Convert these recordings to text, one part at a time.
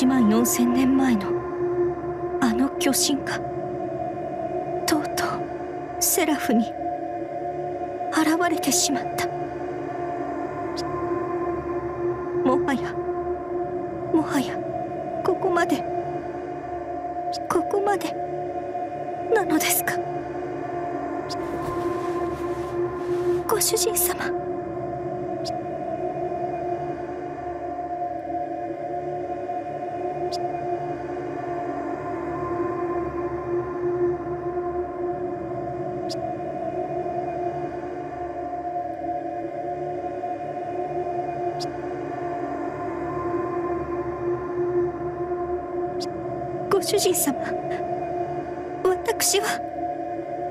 1万4千年前のあの巨神がとうとうセラフに現れてしまった。もはやもはやここまでここまでなのですか。ご主人様。主人様私は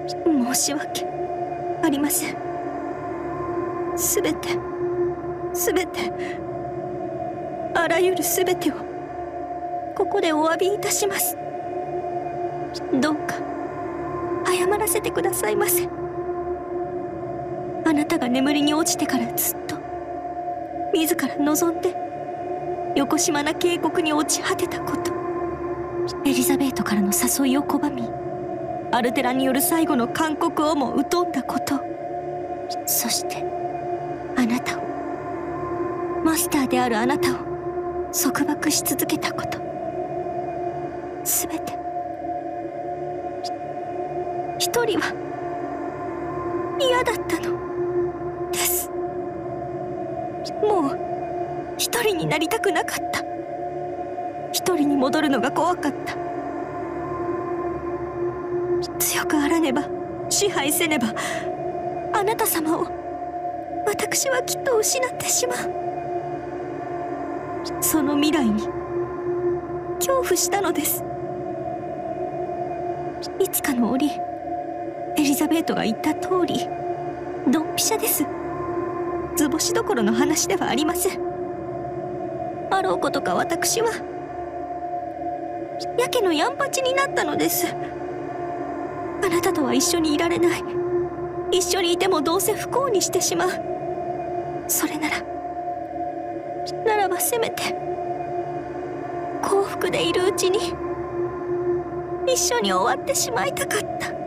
申し訳ありません。すべてすべてあらゆるすべてをここでお詫びいたします。どうか謝らせてくださいませ。あなたが眠りに落ちてからずっと自ら望んで横島な渓谷に落ち果てたこと。エリザベートからの誘いを拒みアルテラによる最後の勧告をも疎んだこと。そしてあなたをマスターであるあなたを束縛し続けたこと。すべて一人は嫌だったの。です。もう一人になりたくなかった。一人に戻るのが怖かった。支配せねばあなた様を私はきっと失ってしまう。その未来に恐怖したのです。いつかの折エリザベートが言った通りドンピシャです。図星どころの話ではありません。あろうことか私はやけのやんぱちになったのです。あなたとは一緒にいられない。一緒にいてもどうせ不幸にしてしまう。それならならばせめて幸福でいるうちに一緒に終わってしまいたかった。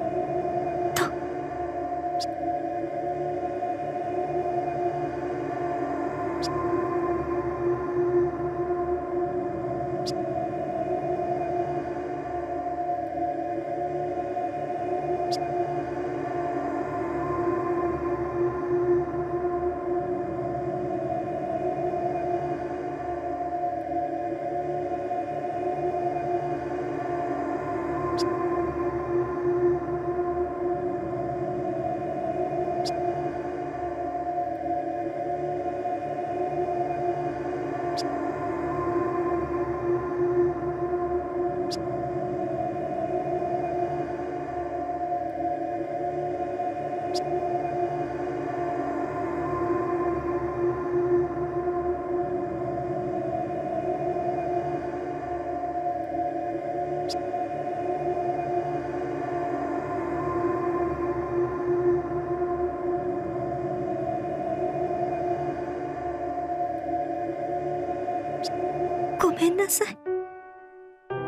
ごめんなさい。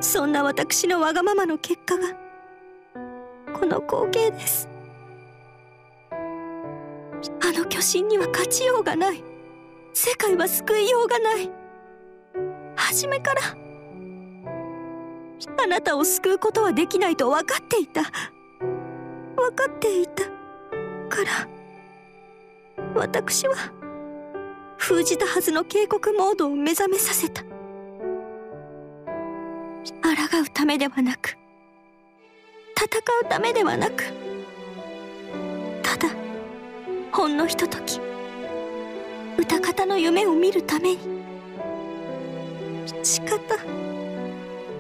そんな私のわがままの結果がこの光景です。あの巨神には勝ちようがない。世界は救いようがない。初めからあなたを救うことはできないと分かっていた。分かっていたから私は封じたはずの警告モードを目覚めさせた。抗うためではなく戦うためではなくただほんのひととき歌方の夢を見るために仕方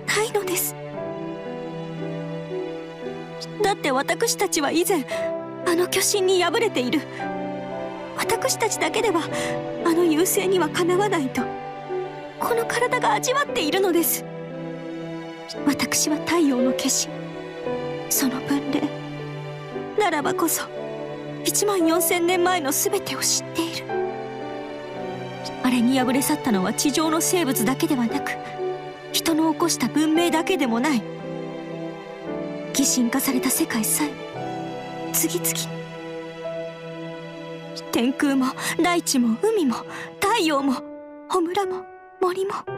ないのです。だって私たちは以前あの巨神に敗れている。私たちだけではあの優勢にはかなわないとこの体が味わっているのです。私は太陽の化身。その分霊。ならばこそ1万4000年前の全てを知っている。あれに敗れ去ったのは地上の生物だけではなく人の起こした文明だけでもない。擬人化された世界さえ次々。天空も大地も海も太陽も焔も森も。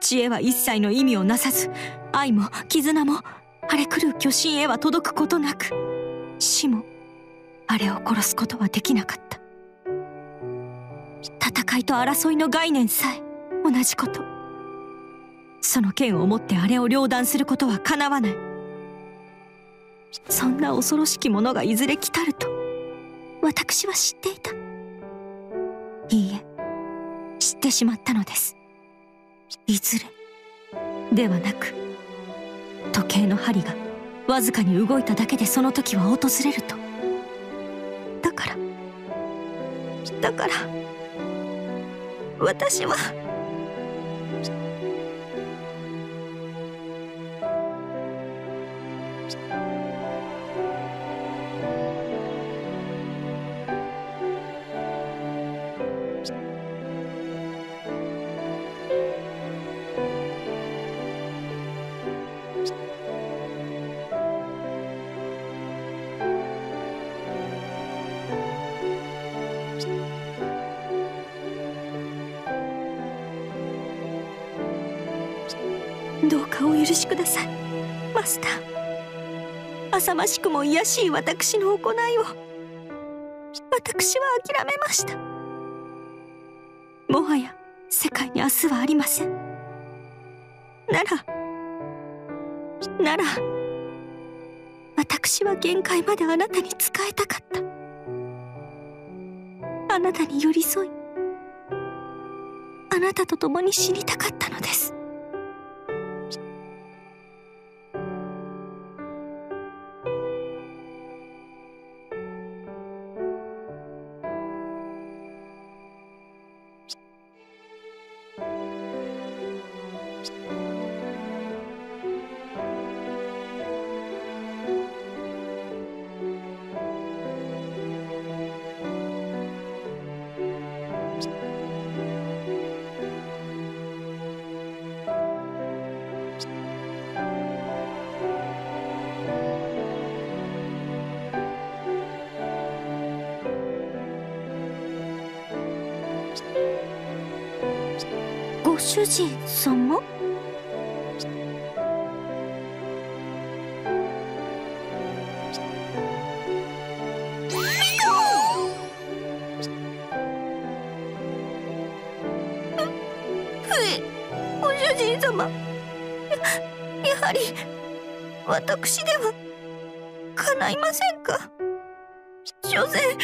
知恵は一切の意味をなさず愛も絆も荒れ狂う巨神へは届くことなく死もあれを殺すことはできなかった。戦いと争いの概念さえ同じこと。その剣を持ってあれを両断することはかなわない。そんな恐ろしきものがいずれ来たると私は知っていた。いいえ知ってしまったのです。いずれ。ではなく時計の針がわずかに動いただけでその時は訪れると。だからだから私はマスター浅ましくも卑しい私の行いを私は諦めました。もはや世界に明日はありません。ならなら私は限界まであなたに仕えたかった。あなたに寄り添いあなたと共に死にたかったのです。主人様？ご主人様。やはり私では叶いませんか？所詮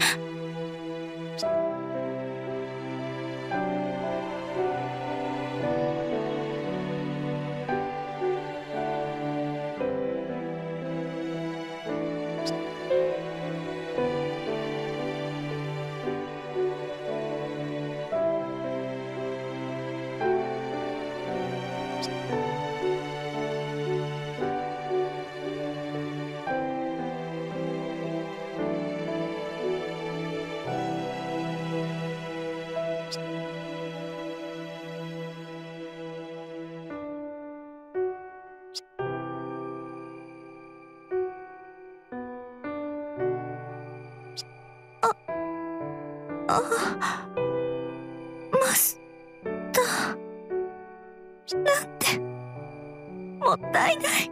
フフ。マスターなんてもったいない。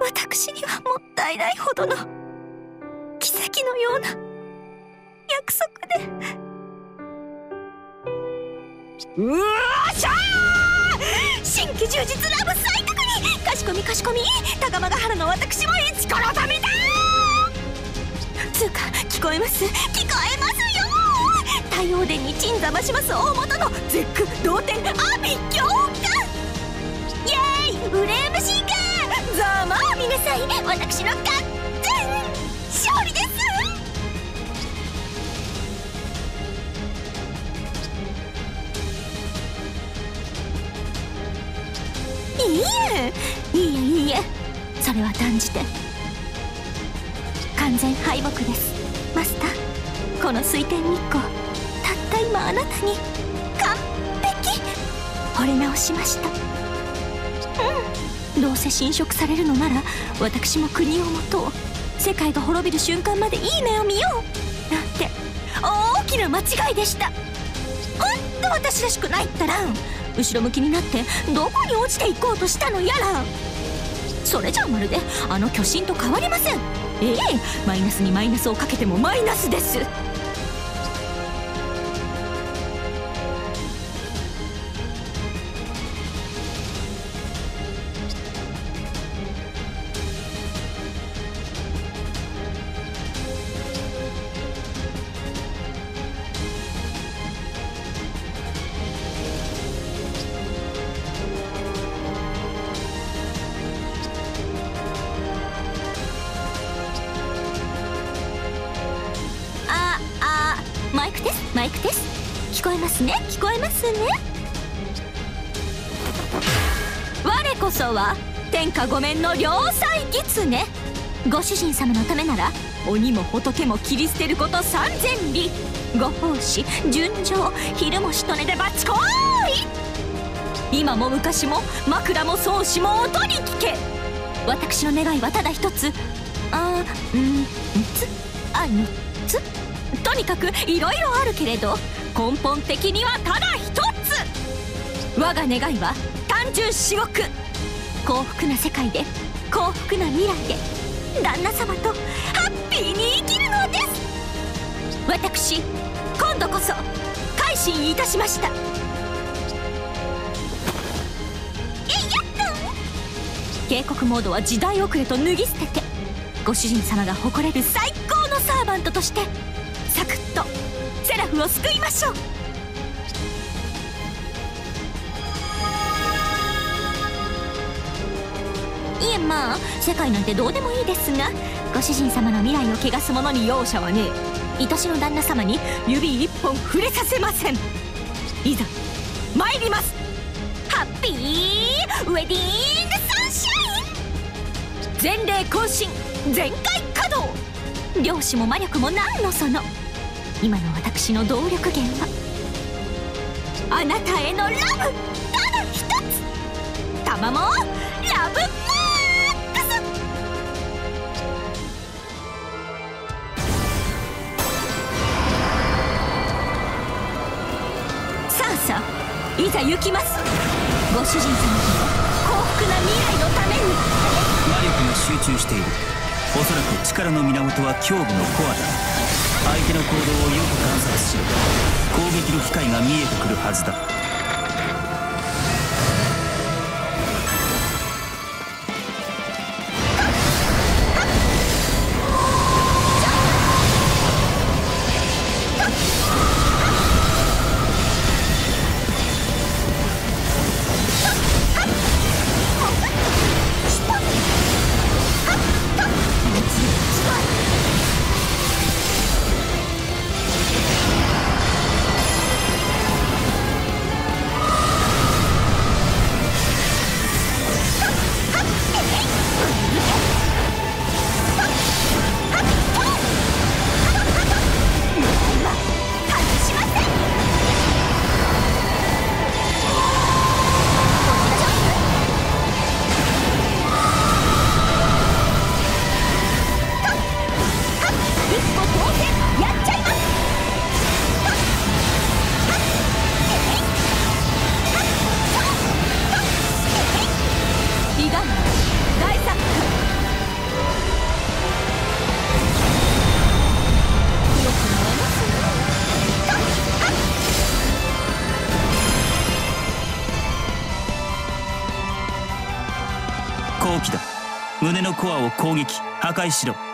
私にはもったいないほどの奇跡のような約束で。うわーしゃー！新規充実ラブ再確認かしこみかしこみ！高間ヶ原の私も一からためだつうか聞こえます？聞こえますよ！太陽殿に鎮座増します大元の絶句同点阿鼻教官イエーイ！ウレームシンガー！ざまあ見なさい私のガッツン勝利です！いいえ！いいえいいえ。それは断じて。全敗北です。マスターこの水天日光たった今あなたに完璧。惚れ直しました。うん。どうせ侵食されるのなら私も国を持とう。世界が滅びる瞬間までいい目を見よう。なんて大きな間違いでした。ほんと私らしくないったら後ろ向きになってどこに落ちていこうとしたのやら。それじゃまるであの巨神と変わりません。ええ。マイナスにマイナスをかけてもマイナスです。の良妻狐。ご主人様のためなら鬼も仏も切り捨てること三千里。ご奉仕純情昼もしとねでバチコーイ今も昔も枕も宗師も音に聞け。私の願いはただ一つ。あうんつあ三つ。とにかくいろいろあるけれど根本的にはただ一つ。我が願いは単純至極。幸福な世界で幸福な未来で旦那様とハッピーに生きるのです。私今度こそ改心いたしました。えやった警告モードは時代遅れと脱ぎ捨ててご主人様が誇れる最高のサーバントとしてサクッとセラフを救いましょう。まあ世界なんてどうでもいいですがご主人様の未来を汚す者に容赦はねえ。愛しの旦那様に指一本触れさせません。いざ参ります。ハッピーウェディングサンシャイン。全霊更新全開稼働。漁師も魔力も何のその。今の私の動力源はあなたへのラブ。ただ一つ。たまもが行きます。ご主人様との幸福な未来のために。魔力が集中している。おそらく力の源は胸部のコアだ。相手の行動をよく観察しろ攻撃の機会が見えてくるはずだ。攻撃破壊しろ。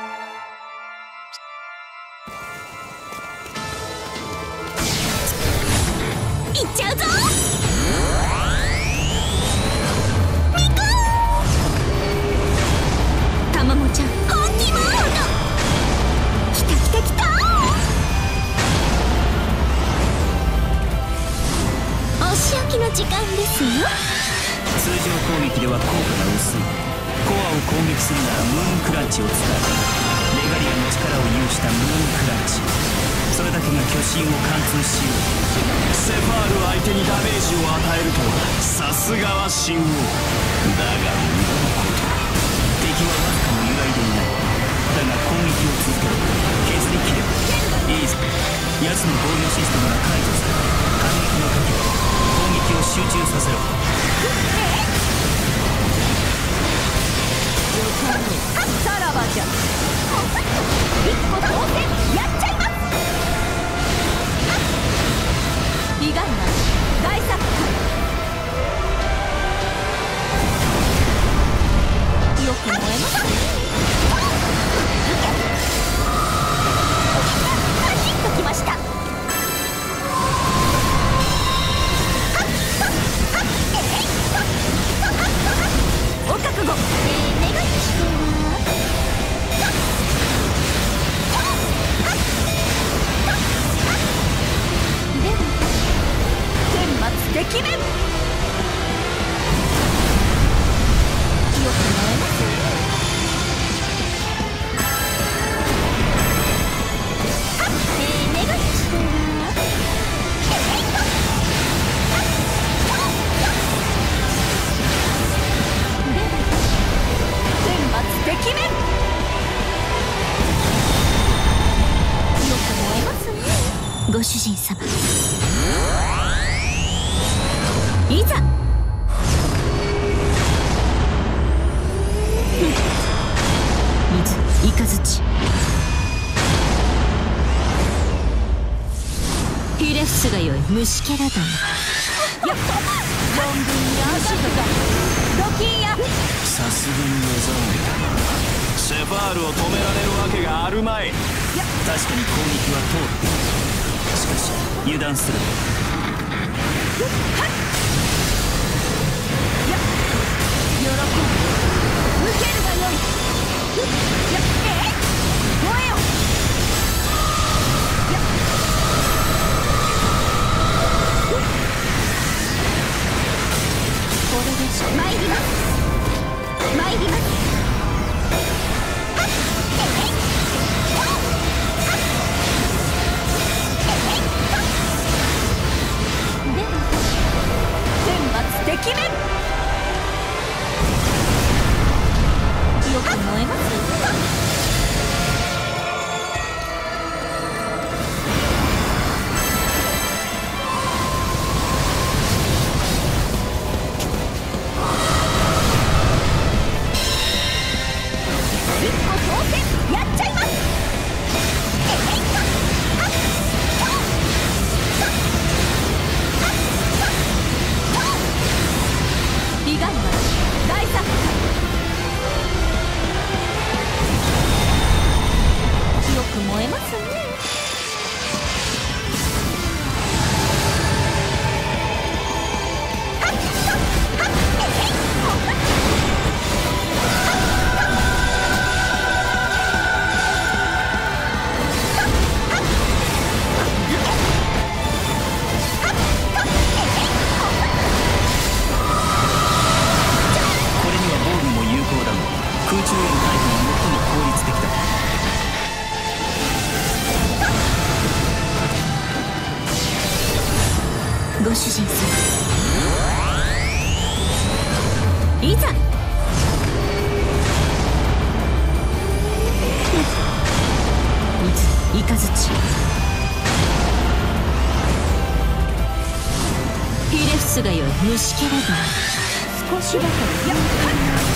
いざ。いかずち。ピレフスがよ虫ければ少しだかりやっ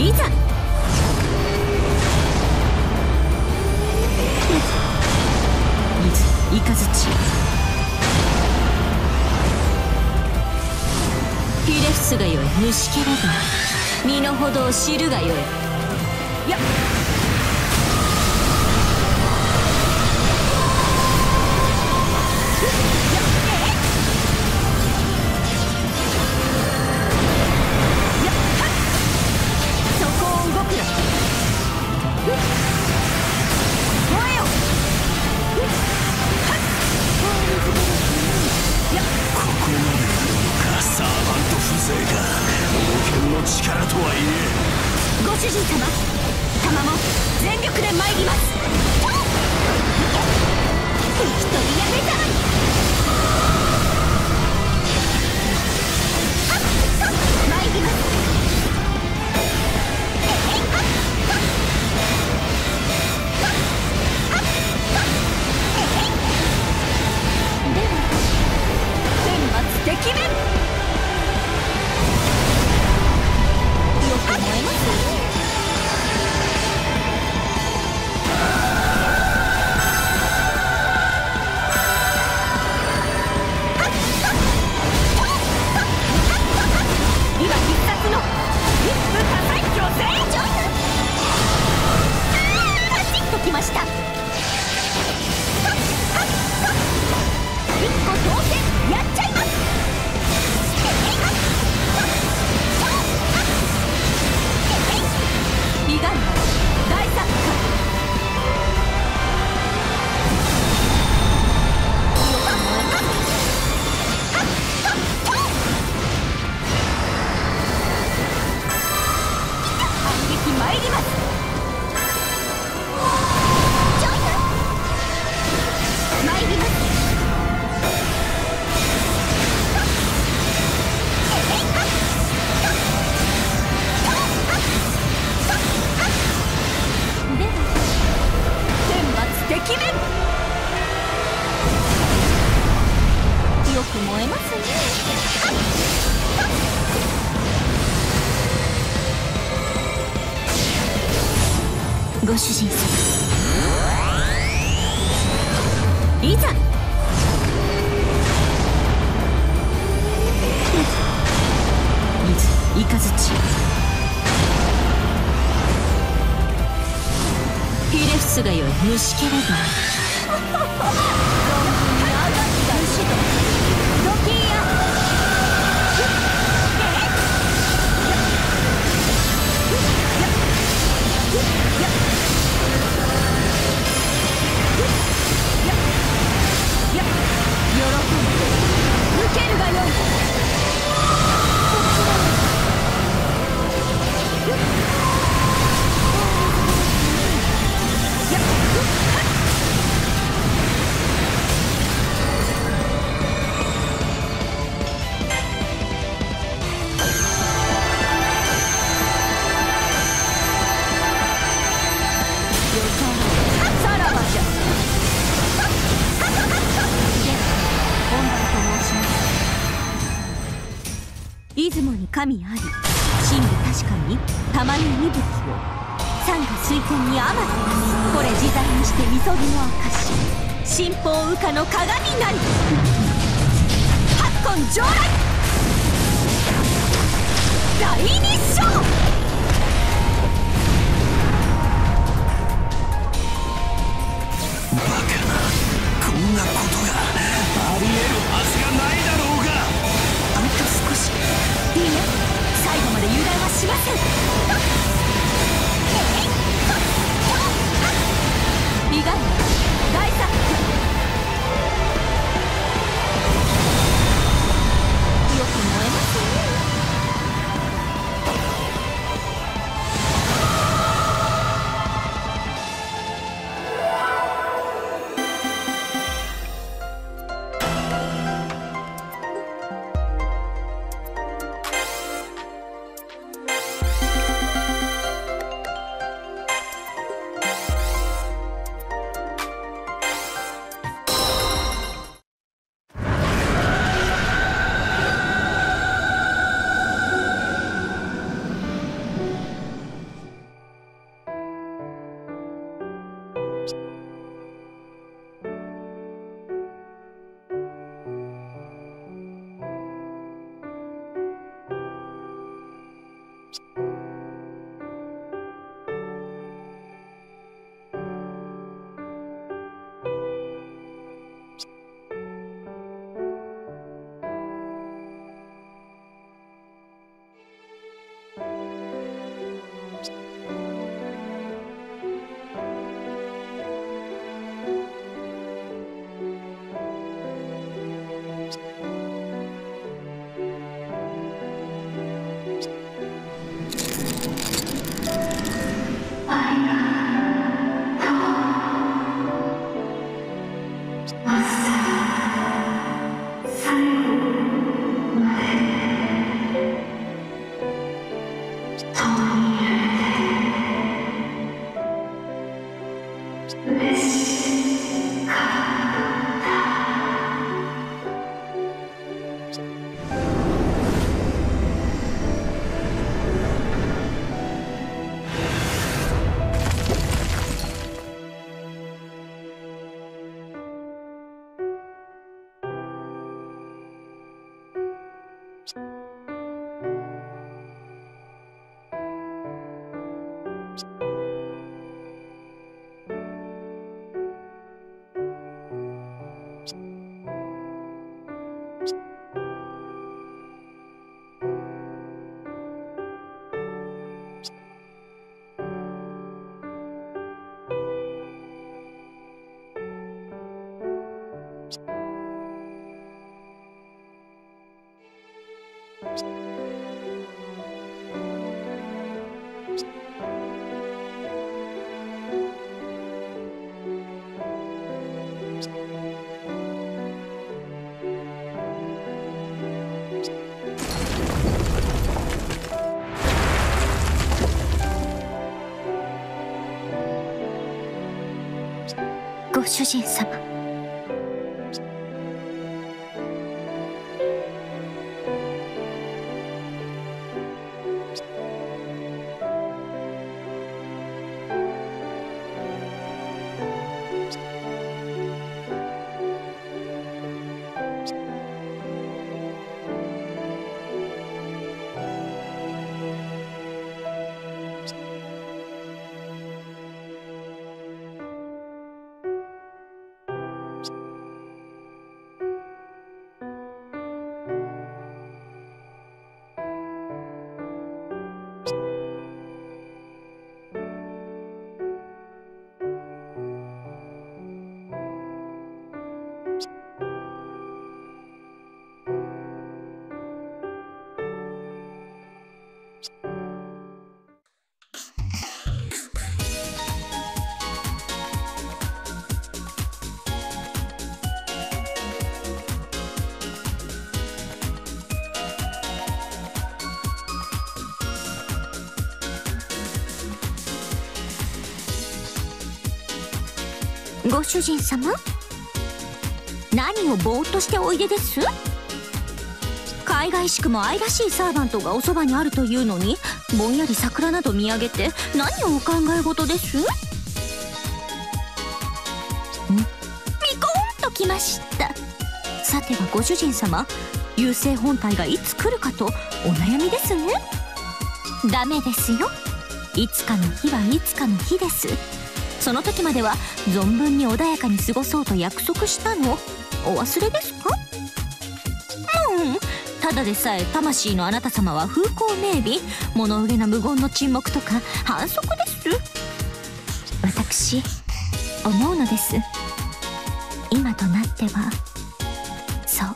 いざいかずち。ピレフスがよい虫けらが身の程を知るがよいやっ。神あり真理確かに。たまに。息吹を三河水天に。あまたこれ自在に。してみそぎの証神宝羽化の鏡なり八根上来第二章主人様主人様？何をぼーっとしておいでです？海外しくも愛らしいサーバントがおそばにあるというのにぼんやり桜など見上げて何をお考え事です？ん？みこーんときました。さてはご主人様優勢本体がいつ来るかとお悩みですね。ダメですよ。いつかの日はいつかの日です。その時までは存分に穏やかに過ごそうと約束したの？お忘れですか？うん。ただでさえ魂のあなた様は風光明媚物憂げな無言の沈黙とか反則です私思うのです。今となってはそう。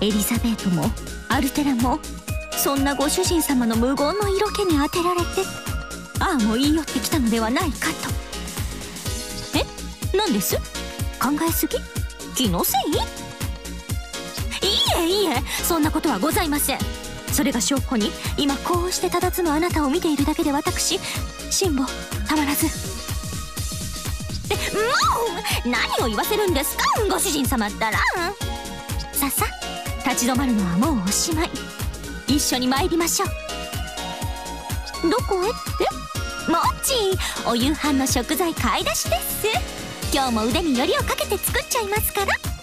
エリザベートもアルテラもそんなご主人様の無言の色気に当てられてああも言い寄ってきたのではないかと。え？何です？考えすぎ？気のせい？いいえいいえ。そんなことはございません。それが証拠に今こうして佇むあなたを見ているだけで私辛抱たまらず。え？もう！何を言わせるんですか？ご主人様ったら。ささ立ち止まるのはもうおしまい。一緒に参りましょう。どこへって？もっちお夕飯の食材買い出しです。今日も腕によりをかけて作っちゃいますから。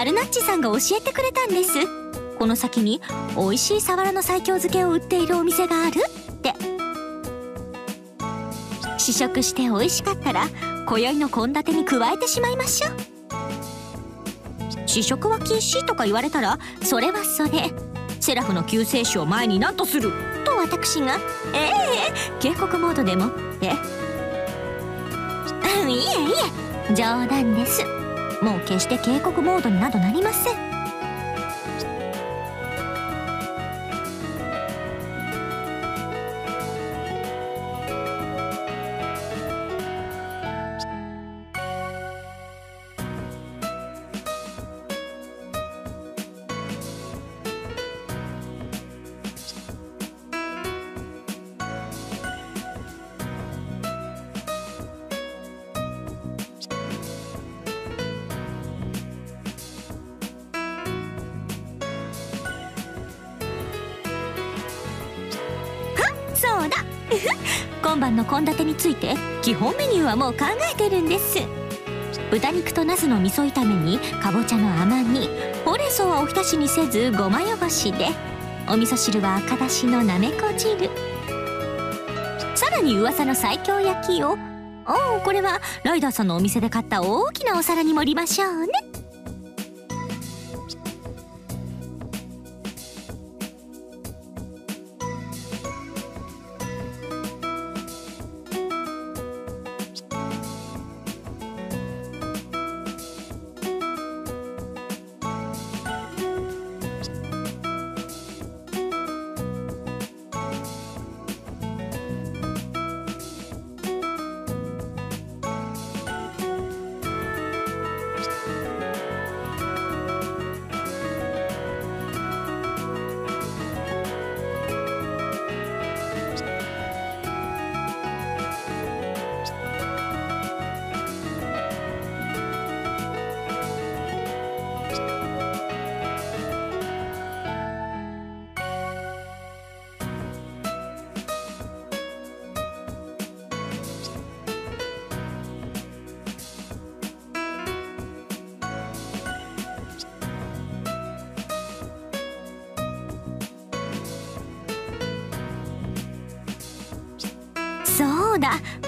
カルナッチさんが教えてくれたんですこの先に美味しいサワラの西京漬けを売っているお店があるって試食して美味しかったら今宵の献立に加えてしまいましょう試食は禁止とか言われたらそれはそれセラフの救世主を前に何とすると私がええ警告モードでもっていえいえ冗談ですもう決して警告モードになどなりません。はもう考えてるんです。豚肉とナスの味噌炒めにかぼちゃの甘煮ほうれん草はおひたしにせずごま汚しで。お味噌汁は赤だしのなめこ汁。さらに噂の西京焼きを。おおこれはライダーさんのお店で買った大きなお皿に盛りましょうね。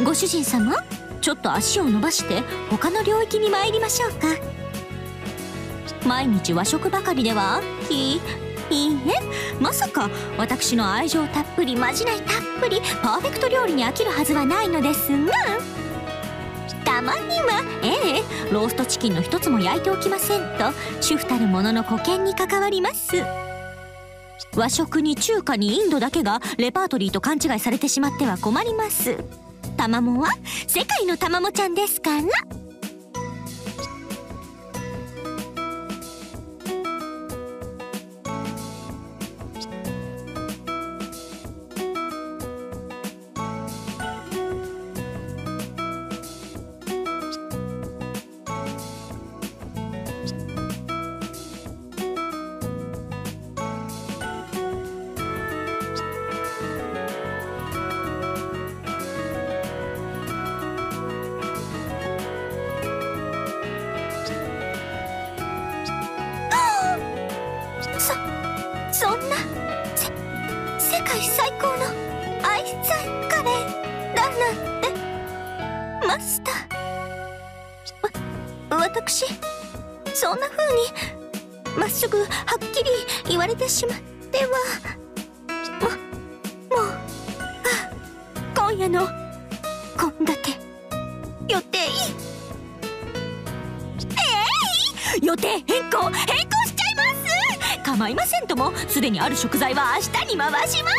ご主人様ちょっと足を伸ばして他の領域に参りましょうか。毎日和食ばかりではいいいいえ。まさか私の愛情たっぷりまじないたっぷりパーフェクト料理に飽きるはずはないのですが。たまにはええローストチキンの一つも焼いておきませんと主婦たるものの保険に関わります。和食に中華にインドだけがレパートリーと勘違いされてしまっては困ります。たまもは？世界のたまもちゃんですから私そんな風にまっすぐはっきり言われてしまっては。ももうあ今夜の献立予定え予定変更変更しちゃいます。構いませんともすでにある食材は明日に回します。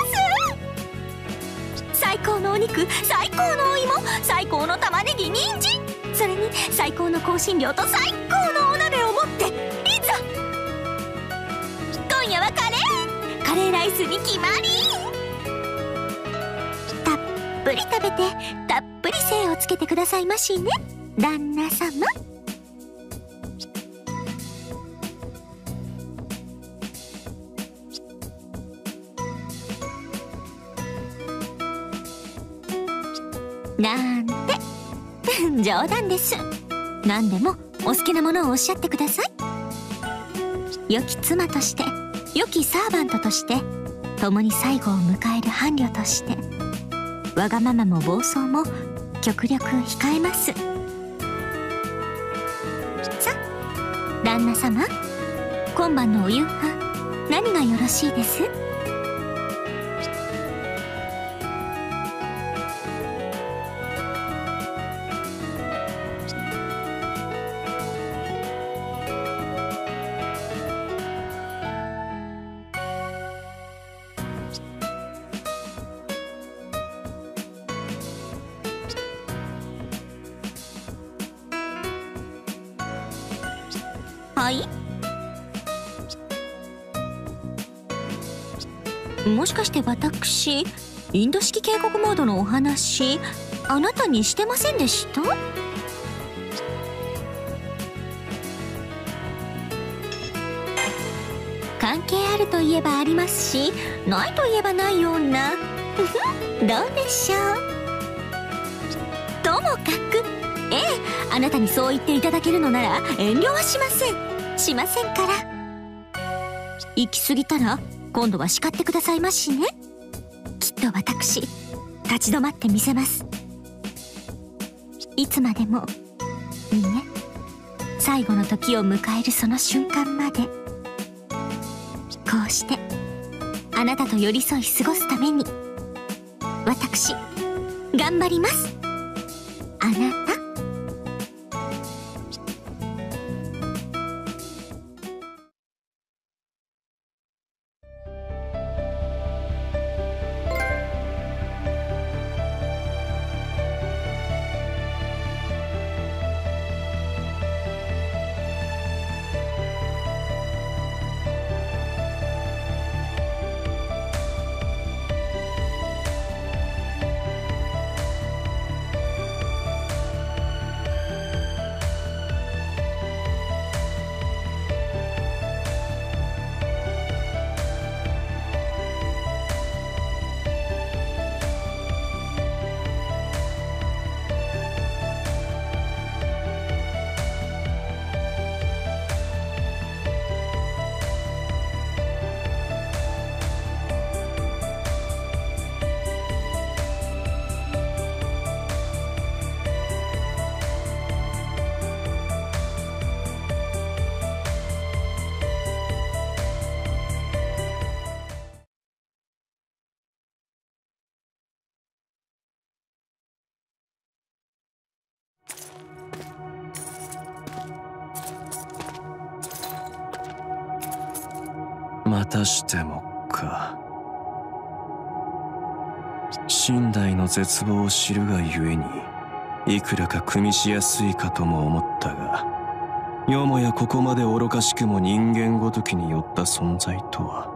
最高のお肉最高のお芋最高の玉ねぎ人参。それに最高の香辛料と最高のお鍋を持っていざ今夜はカレー。カレーライスに決まり。たっぷり食べてたっぷり精をつけてくださいましね。旦那様。です。何でもお好きなものをおっしゃってください。良き妻として良きサーバントとして共に最後を迎える伴侶としてわがままも暴走も極力控えます。さ旦那様今晩のお夕飯何がよろしいです？もしかして私インド式警告モードのお話あなたにしてませんでした？関係あるといえばありますしないといえばないようなどうでしょう？ともかくええあなたにそう言っていただけるのなら遠慮はしません。しませんから。行き過ぎたら今度は叱ってくださいましね。きっと私立ち止まってみせます。いつまでもいいえ最後の時を迎えるその瞬間までこうしてあなたと寄り添い過ごすために私頑張ります。あなたまたしてもか。寝台の絶望を知るがゆえにいくらか組みしやすいかとも思ったがよもやここまで愚かしくも人間ごときによった存在とは。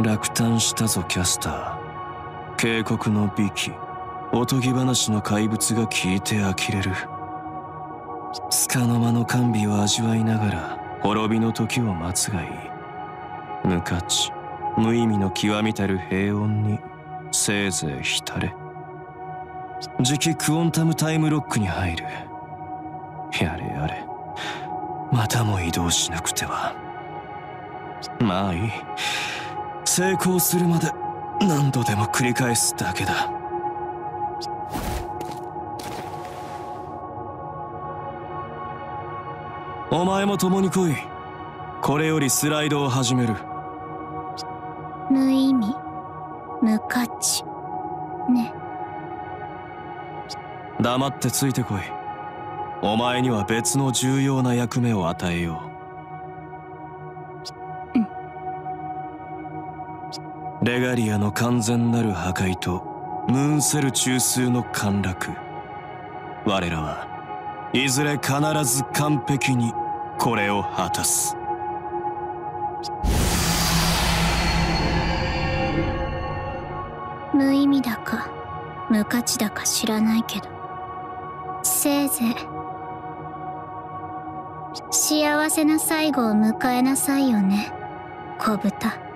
落胆したぞキャスター。警告の美記おとぎ話の怪物が聞いて呆れる。束の間の甘美を味わいながら滅びの時を待つがいい。無価値無意味の極みたる平穏にせいぜい浸れ。次期クオンタムタイムロックに入る。やれやれ。またも移動しなくては。まあいい。成功するまで何度でも繰り返すだけだ。お前も共に来い。これよりスライドを始める。無意味？無価値。ね。黙ってついてこい。お前には別の重要な役目を与えよう、レガリアの完全なる破壊とムーンセル中枢の陥落。我らはいずれ必ず完璧にこれを果たす無価値だか知らないけど。せいぜい。幸せな最後を迎えなさいよね。小豚。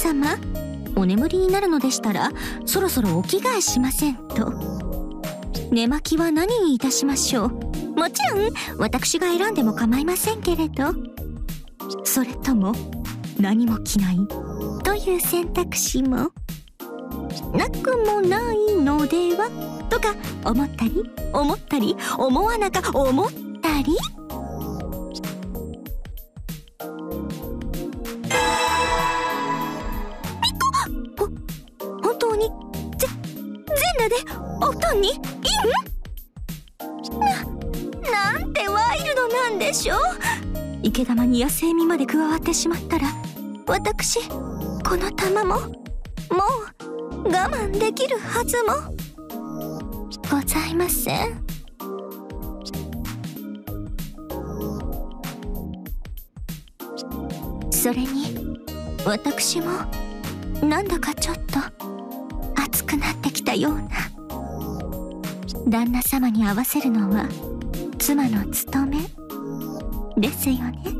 様お眠りになるのでしたらそろそろお着替えしませんと。寝巻きは何にいたしましょう。もちろん私が選んでも構いませんけれど。それとも何も着ない？という選択肢も。なくもないのでは？とか思ったり？思ったり？思わなか思ったり？お布団にインななんてワイルドなんでしょう？池玉に野生味まで加わってしまったら私この玉ももう我慢できるはずも。ございません。それに私もなんだかちょっと熱くなってきたような。旦那様に合わせるのは妻の務めですよね？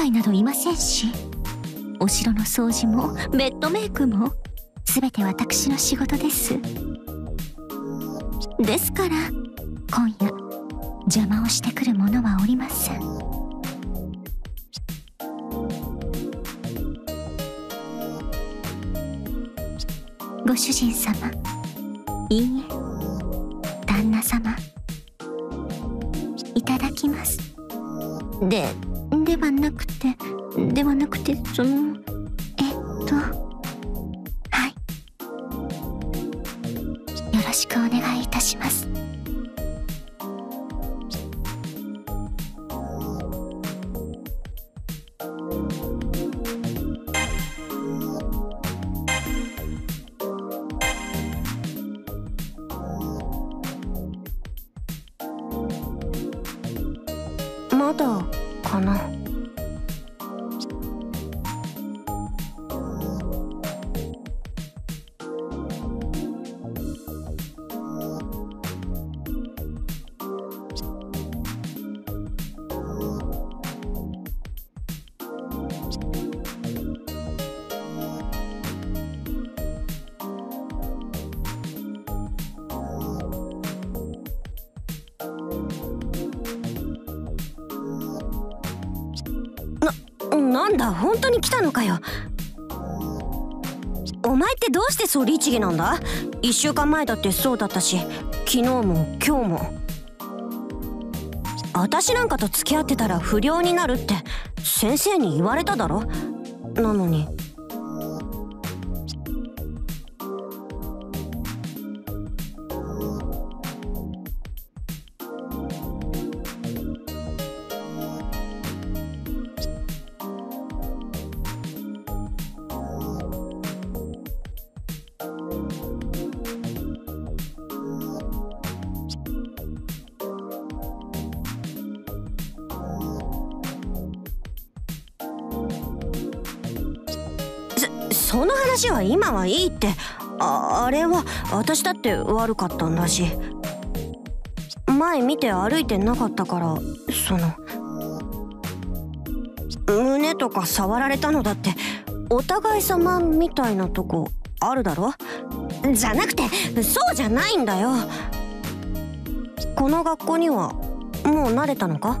使いなどいませんしお城の掃除もベッドメイクも全て私の仕事です。ですから今夜邪魔をしてくる者はおりません。ご主人様いいえ旦那様いただきます。でではなくてではなくてそのそう律儀なんだ。1週間前だってそうだったし昨日も今日も。私なんかと付き合ってたら不良になるって先生に言われただろ。その話は今はいいって。ああれは私だって悪かったんだし。前見て歩いてなかったからその胸とか触られたのだってお互い様みたいなとこあるだろ？じゃなくてそうじゃないんだよ。この学校にはもう慣れたのか？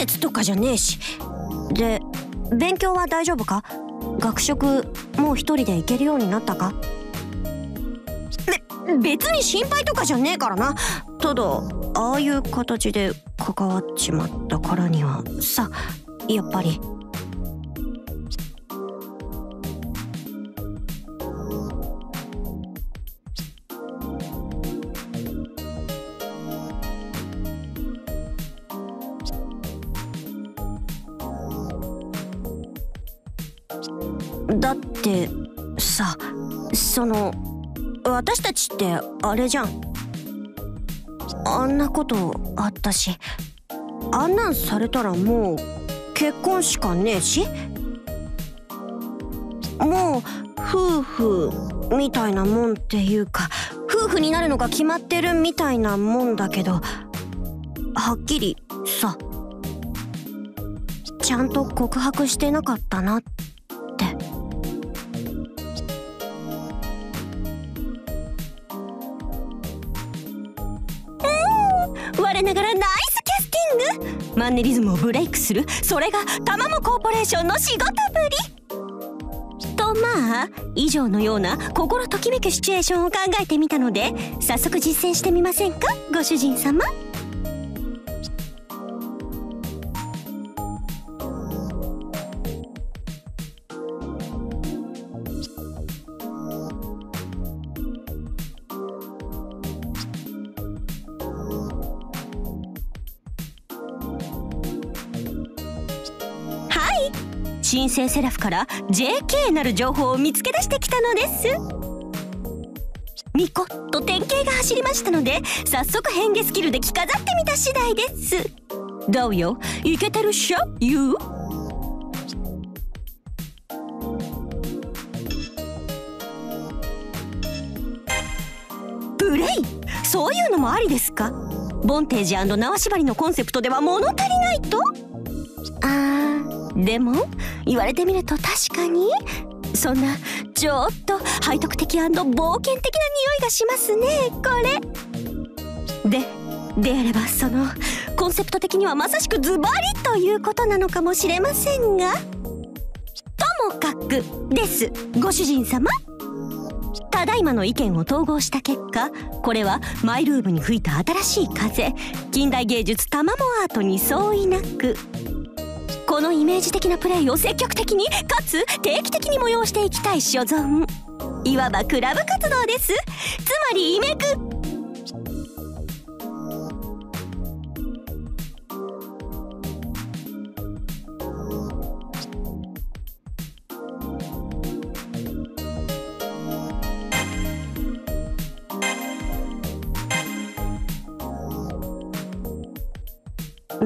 親切とかじゃねえし。で勉強は大丈夫か？学食もう一人で行けるようになったか？べ別に心配とかじゃねえからな。ただああいう形で関わっちまったからには。さやっぱり。ってあれじゃん。あんなことあったし。あんなんされたらもう結婚しかねえし。もう夫婦みたいなもんっていうか夫婦になるのが決まってるみたいなもんだけどはっきりさちゃんと告白してなかったなって。マンネリズムをブレイクする。それがタマモコーポレーションの仕事ぶり。とまあ以上のような心ときめくシチュエーションを考えてみたので早速実践してみませんか？ご主人様。神聖セラフから JK なる情報を見つけ出してきたのです。ミコと典型が走りましたので早速変化スキルで着飾ってみた次第です。どうよ？いけてるっしょ？You? プレイそういうのもありですか？ボンテージ縄縛りのコンセプトでは物足りないと？でも言われてみると確かにそんなちょっと背徳的冒険的な匂いがしますねこれ。でであればそのコンセプト的にはまさしくズバリということなのかもしれませんがともかくです。ご主人様。ただいまの意見を統合した結果これはマイルームに吹いた新しい風近代芸術タマモアートに相違なくこのイメージ的なプレイを積極的にかつ定期的に催していきたい所存。いわばクラブ活動です。つまりイメク。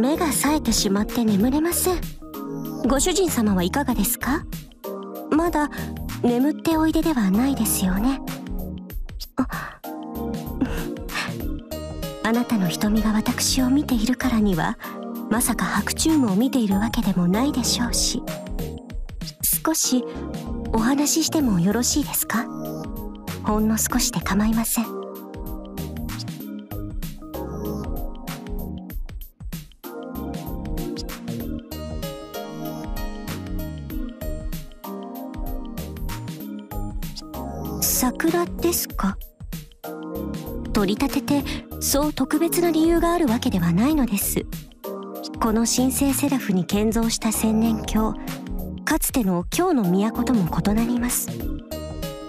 目が冴えてしまって眠れません。ご主人様はいかがですか？まだ眠っておいでではないですよね。ああなたの瞳が私を見ているからにはまさか白昼夢を見ているわけでもないでしょうし。少しお話ししてもよろしいですか？ほんの少しで構いません。桜ですか？取り立ててそう特別な理由があるわけではないのです。この神聖セラフに建造した千年鏡かつての京の都とも異なります。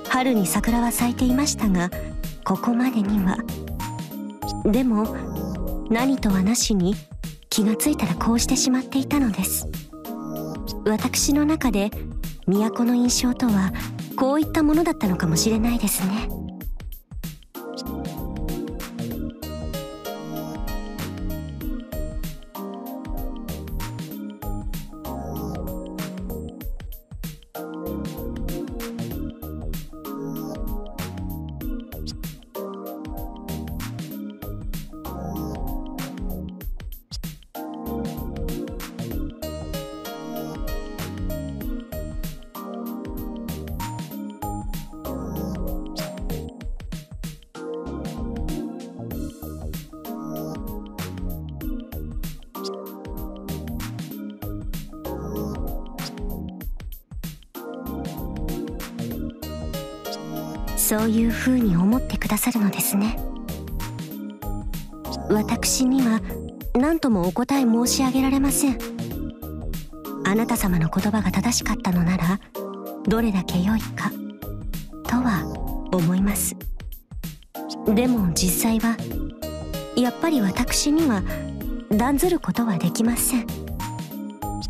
春に桜は咲いていましたがここまでには。でも何とはなしに気がついたらこうしてしまっていたのです。私の中で都の印象とはこういったものだったのかもしれないですね。そういう風に思ってくださるのですね。私には何ともお答え申し上げられません。あなた様の言葉が正しかったのならどれだけ良いかとは思います。でも実際はやっぱり私には断ずることはできません。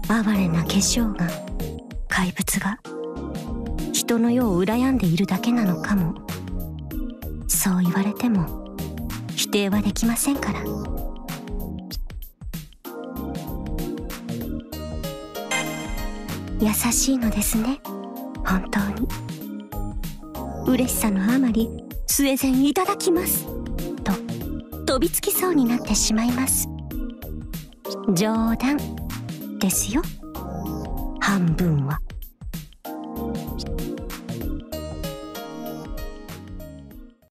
哀れな化粧が怪物が人の世を羨んでいるだけなのかも。われても否定はできませんから。優しいのですね。本当に。嬉しさのあまりスウェゼンいただきます。と飛びつきそうになってしまいます。冗談ですよ。半分は。